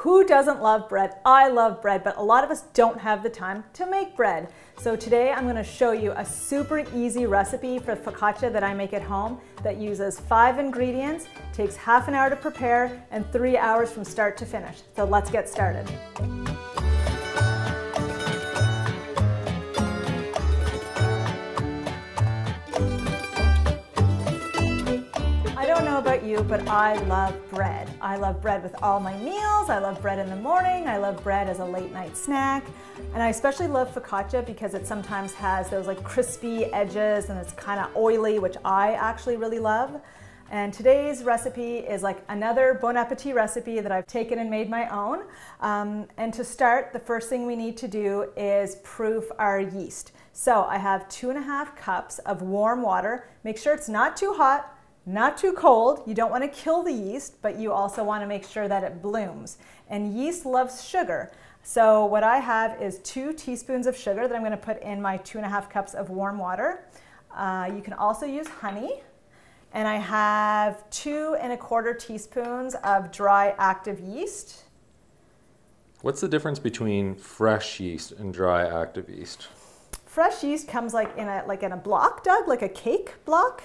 Who doesn't love bread? I love bread, but a lot of us don't have the time to make bread. So today I'm gonna show you a super easy recipe for focaccia that I make at home that uses five ingredients, takes half an hour to prepare, and three hours from start to finish. So let's get started. But I love bread. I love bread with all my meals. I love bread in the morning. I love bread as a late night snack. And I especially love focaccia because it sometimes has those like crispy edges and it's kind of oily, which I actually really love. And today's recipe is like another Bon Appetit recipe that I've taken and made my own. Um, and to start, the first thing we need to do is proof our yeast. So I have two and a half cups of warm water. Make sure it's not too hot, not too cold. You don't want to kill the yeast, but you also want to make sure that it blooms. And yeast loves sugar. So what I have is two teaspoons of sugar that I'm going to put in my two and a half cups of warm water. Uh, you can also use honey. And I have two and a quarter teaspoons of dry active yeast. What's the difference between fresh yeast and dry active yeast? Fresh yeast comes like in a like in a block, Doug, like a cake block.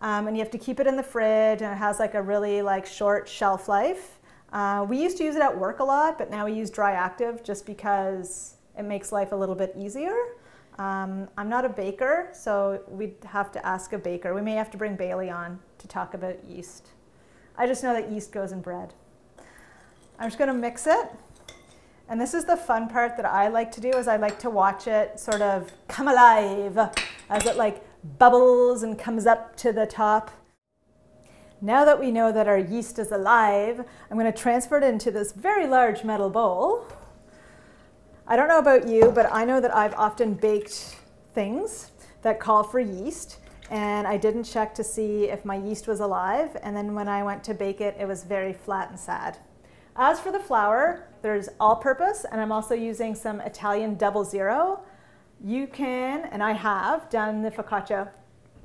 Um, and you have to keep it in the fridge and it has like a really like short shelf life. Uh, we used to use it at work a lot, but now we use dry active just because it makes life a little bit easier. Um, I'm not a baker, so we'd have to ask a baker. We may have to bring Bailey on to talk about yeast. I just know that yeast goes in bread. I'm just gonna mix it. And this is the fun part that I like to do is I like to watch it sort of come alive as it like bubbles and comes up to the top. Now that we know that our yeast is alive, I'm going to transfer it into this very large metal bowl. I don't know about you, but I know that I've often baked things that call for yeast, and I didn't check to see if my yeast was alive, and then when I went to bake it, it was very flat and sad. As for the flour, there's all-purpose, and I'm also using some Italian double zero. You can, and I have, done the focaccia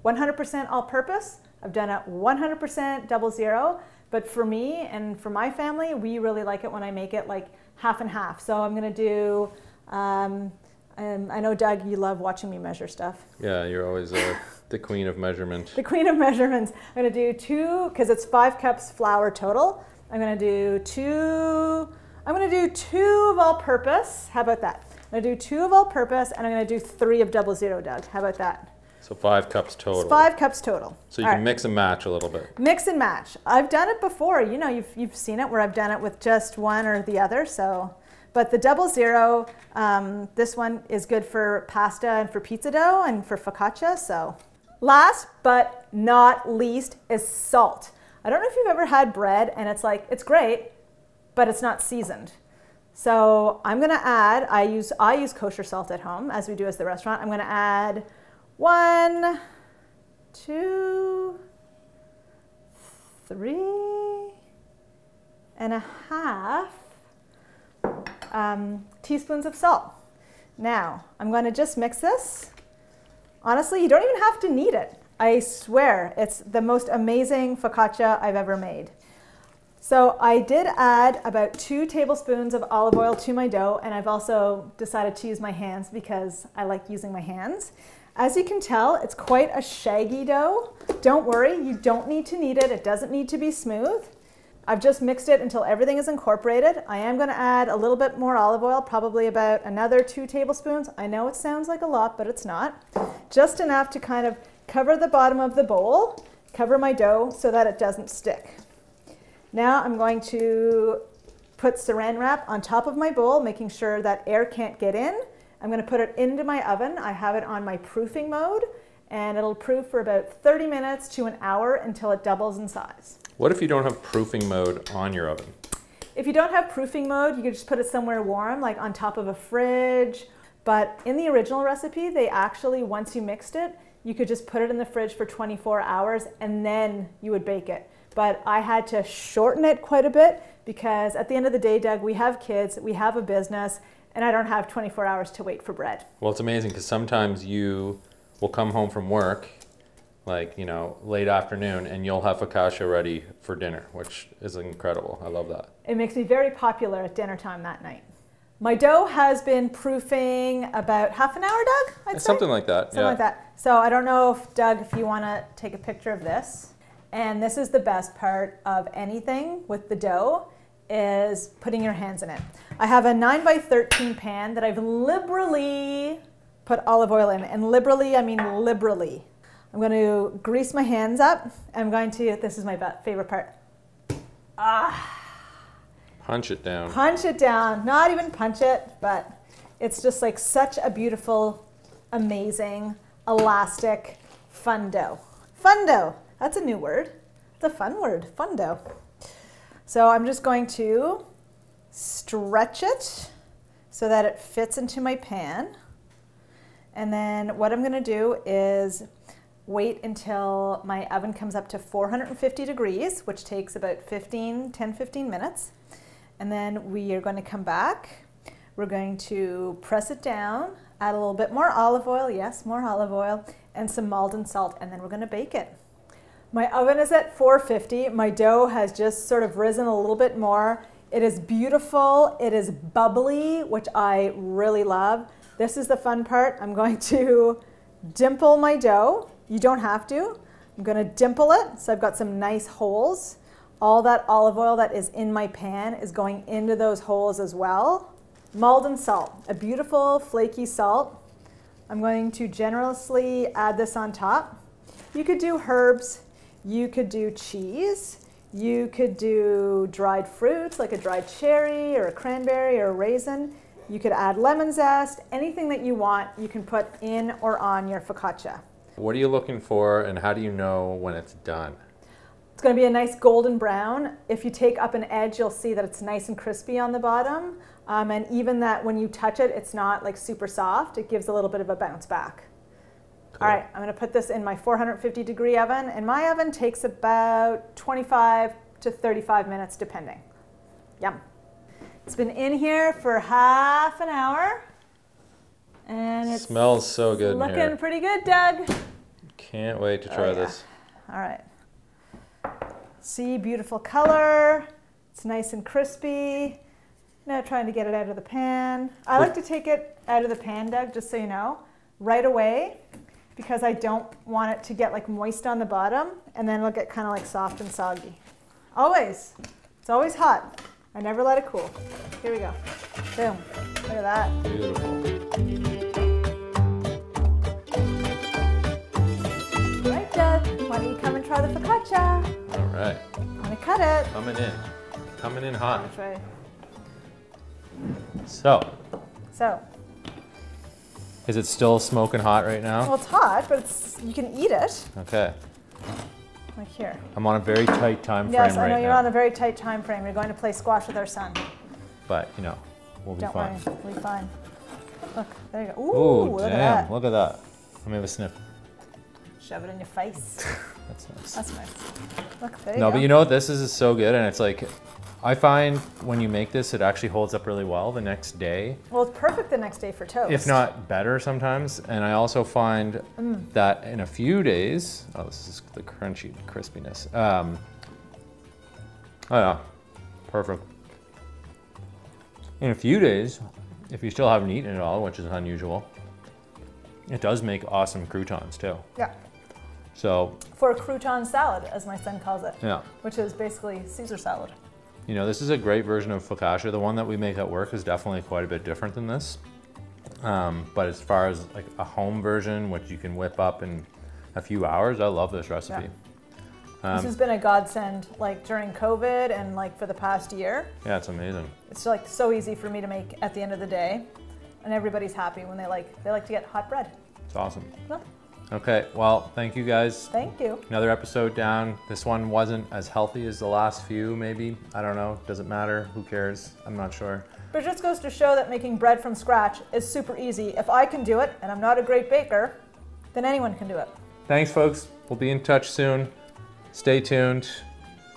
100% all-purpose. I've done it 100% double zero. But for me and for my family, we really like it when I make it like half and half. So I'm going to do, um, um, I know, Doug, you love watching me measure stuff. Yeah, you're always uh, the queen of measurement. The queen of measurements. I'm going to do two, because it's five cups flour total. I'm going to do two, I'm going to do two of all-purpose. How about that? I'm gonna do two of all-purpose, and I'm gonna do three of double zero, Doug. How about that? So five cups total. It's five cups total. So you all can right. mix and match a little bit. Mix and match. I've done it before. You know, you've, you've seen it where I've done it with just one or the other. So, but the double zero, um, this one is good for pasta and for pizza dough and for focaccia. So, last but not least is salt. I don't know if you've ever had bread and it's like it's great, but it's not seasoned. So I'm gonna add, I use, I use kosher salt at home as we do as the restaurant. I'm gonna add one, two, three and a half um, teaspoons of salt. Now, I'm gonna just mix this. Honestly, you don't even have to knead it. I swear, it's the most amazing focaccia I've ever made. So I did add about two tablespoons of olive oil to my dough, and I've also decided to use my hands because I like using my hands. As you can tell, it's quite a shaggy dough. Don't worry, you don't need to knead it. It doesn't need to be smooth. I've just mixed it until everything is incorporated. I am gonna add a little bit more olive oil, probably about another two tablespoons. I know it sounds like a lot, but it's not. Just enough to kind of cover the bottom of the bowl, cover my dough so that it doesn't stick. Now I'm going to put saran wrap on top of my bowl, making sure that air can't get in. I'm going to put it into my oven. I have it on my proofing mode and it'll proof for about 30 minutes to an hour until it doubles in size. What if you don't have proofing mode on your oven? If you don't have proofing mode, you could just put it somewhere warm, like on top of a fridge. But in the original recipe, they actually, once you mixed it, you could just put it in the fridge for 24 hours and then you would bake it but I had to shorten it quite a bit because at the end of the day, Doug, we have kids, we have a business, and I don't have 24 hours to wait for bread. Well, it's amazing because sometimes you will come home from work like you know late afternoon, and you'll have focaccia ready for dinner, which is incredible. I love that. It makes me very popular at dinner time that night. My dough has been proofing about half an hour, Doug. I'd say. Something like that. Something yeah. like that. So I don't know if Doug, if you want to take a picture of this. And this is the best part of anything with the dough is putting your hands in it. I have a 9 by 13 pan that I've liberally put olive oil in. And liberally, I mean liberally. I'm going to grease my hands up. I'm going to, this is my favorite part. Ah, Punch it down. punch it down. Not even punch it, but it's just like such a beautiful, amazing, elastic, fun dough. Fun dough. That's a new word. It's a fun word. Fun dough. So I'm just going to stretch it so that it fits into my pan. And then what I'm going to do is wait until my oven comes up to 450 degrees, which takes about 15, 10, 15 minutes. And then we are going to come back. We're going to press it down, add a little bit more olive oil, yes, more olive oil, and some Maldon salt, and then we're going to bake it. My oven is at 450. My dough has just sort of risen a little bit more. It is beautiful. It is bubbly, which I really love. This is the fun part. I'm going to dimple my dough. You don't have to. I'm going to dimple it. So I've got some nice holes. All that olive oil that is in my pan is going into those holes as well. Maldon salt, a beautiful flaky salt. I'm going to generously add this on top. You could do herbs, you could do cheese, you could do dried fruits like a dried cherry or a cranberry or a raisin. You could add lemon zest, anything that you want, you can put in or on your focaccia. What are you looking for, and how do you know when it's done? It's going to be a nice golden brown. If you take up an edge, you'll see that it's nice and crispy on the bottom. Um, and even that when you touch it, it's not like super soft. It gives a little bit of a bounce back. All right, I'm going to put this in my 450 degree oven. And my oven takes about 25 to 35 minutes, depending. Yum. It's been in here for half an hour. And it's Smells so good in looking pretty good, Doug. Can't wait to Oh, try yeah. this. All right. See, beautiful color. It's nice and crispy. Now trying to get it out of the pan. I like to take it out of the pan, Doug, just so you know, right away because I don't want it to get like moist on the bottom and then it'll get kind of like soft and soggy. Always. It's always hot. I never let it cool. Here we go. Boom. Look at that. Beautiful. All right, Doug. Why don't you come and try the focaccia? All right. I'm gonna cut it. Coming in. Coming in hot. That's right. So, So, is it still smoking hot right now? well, it's hot, but it's you can eat it. Okay. Like here. I'm on a very tight time frame Yes, I right know you're now. on a very tight time frame. You're going to play squash with our son. but, you know, we'll be fine. Don't worry, we'll be fine. Look, there you go. Ooh, Ooh, look damn. at that. Look at that. Let me have a sniff. Shove it in your face. That's nice. That's nice. Look, there you No, go. but you know what? This is so good, and it's like, I find when you make this, it actually holds up really well the next day, well, it's perfect the next day for toast. if not better sometimes. And I also find Mm. that in a few days, oh, this is the crunchy crispiness. Um, oh yeah, perfect. In a few days, if you still haven't eaten it all, which is unusual, it does make awesome croutons too. Yeah. So For a crouton salad, as my son calls it, yeah. which is basically Caesar salad. You know, this is a great version of focaccia. The one that we make at work is definitely quite a bit different than this. Um, but as far as like a home version, which you can whip up in a few hours, I love this recipe. this Um, has been a godsend, like during COVID and like for the past year. yeah, it's amazing. It's like so easy for me to make at the end of the day, and everybody's happy when they like they like to get hot bread. It's awesome. Well, Okay, well, thank you guys. thank you. Another episode down. This one wasn't as healthy as the last few, maybe. I don't know. Doesn't matter. Who cares? I'm not sure. But it just goes to show that making bread from scratch is super easy. If I can do it, and I'm not a great baker, then anyone can do it. Thanks, folks. We'll be in touch soon. Stay tuned.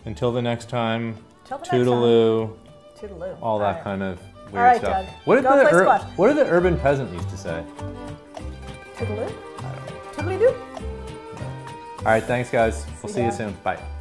Until the next time, Till the next time. toodaloo. Toodaloo. all that All right. kind of weird All right, stuff. Doug. What did Go the play ur- squash. what did the urban peasant used to say? Toodaloo. All All right, thanks guys. We'll see, See you soon. Bye.